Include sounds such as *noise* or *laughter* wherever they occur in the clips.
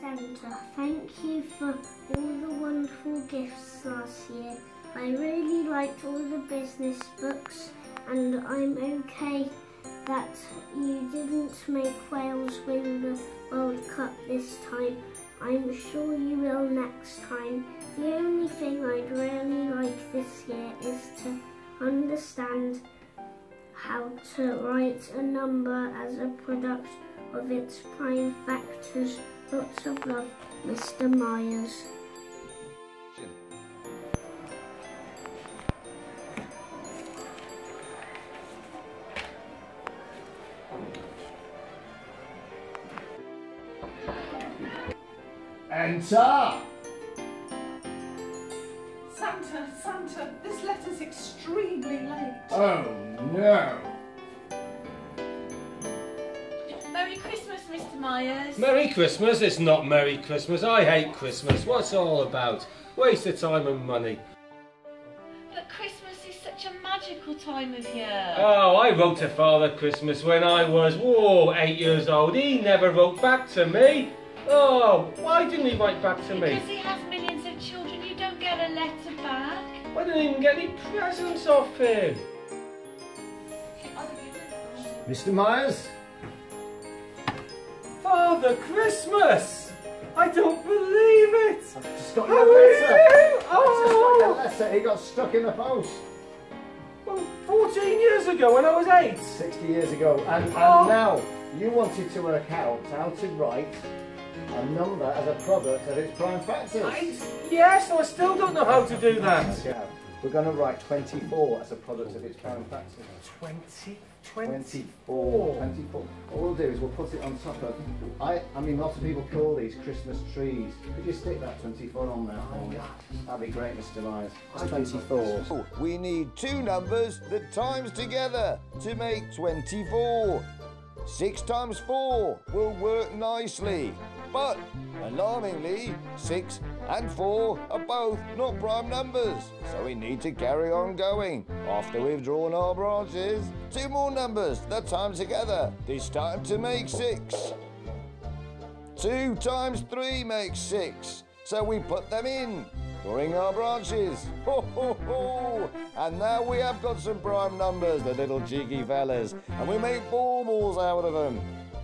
Santa, thank you for all the wonderful gifts last year. I really liked all the business books, and I'm okay that you didn't make Wales win the World Cup this time. I'm sure you will next time. The only thing I'd really like this year is to understand how to write a number as a product of its prime factors. Lots of love, Mr. Myers. Enter! Santa, Santa, this letter's extremely late. Oh no! Merry Christmas, Mr. Myers. Merry Christmas? It's not Merry Christmas. I hate Christmas. What's it all about? Waste of time and money. But Christmas is such a magical time of year. Oh, I wrote to Father Christmas when I was, whoa, eight years old. He never wrote back to me. Oh, why didn't he write back to me? because he has millions of children, you don't get a letter back. I didn't even get any presents off him. Mr. Myers? Father Christmas! I don't believe it! I've just got How your are letter! you? I've just got your Oh! letter. It got stuck in the post. Well, 14 years ago when I was eight. 60 years ago. And, and Oh. now, you wanted to work out how to write a number as a product of its prime factors. I, yes, I still don't know how to do that. Yeah. We're going to write 24 as a product of its prime factors. 20, 24. 24. What we'll do is we'll put it on top of. I, I mean, lots of people call these Christmas trees. Could you stick that 24 on there for me? That'd be great, Mr. Myers. It's 24. We need two numbers that times together to make 24. 6 times 4 will work nicely. But, alarmingly, 6 and 4 are both not prime numbers. So we need to carry on going. After we've drawn our branches, two more numbers that time together. This time to make 6. 2 times 3 makes 6. So we put them in, drawing our branches. *laughs* Ho, ho, ho. And now we have got some prime numbers, the little cheeky fellas. And we make baubles out of them.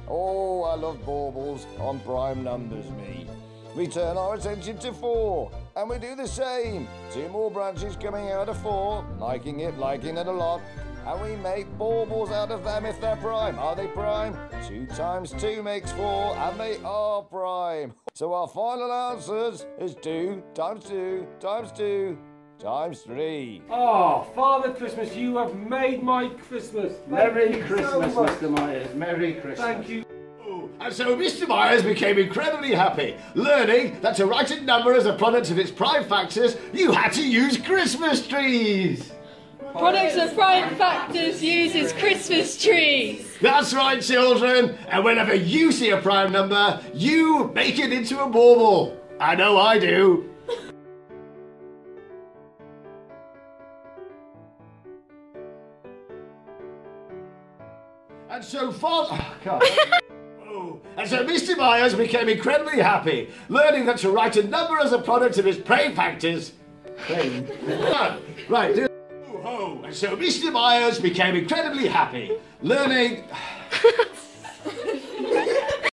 Oh, I love baubles on prime numbers, me. We turn our attention to 4, and we do the same. Two more branches coming out of 4, liking it, liking it a lot. And we make baubles out of them if they're prime. Are they prime? 2 times 2 makes 4, and they are prime. So our final answers is 2 times 2 times 2 times 3. Oh, Father Christmas, you have made my Christmas. Thank Merry Christmas, so. Mr. Myers. Merry Christmas. Thank you. And so Mr. Myers became incredibly happy, learning that to write a number as a product of its prime factors, you had to use Christmas trees. Products of Prime Factors uses Christmas trees. That's right, children. And whenever you see a prime number, you make it into a bauble. I know I do. And so far... Oh, God. And so Mr. Myers became incredibly happy, learning that to write a number as a product of his prime factors. Right. do- and so Mr. Myers became incredibly happy, learning.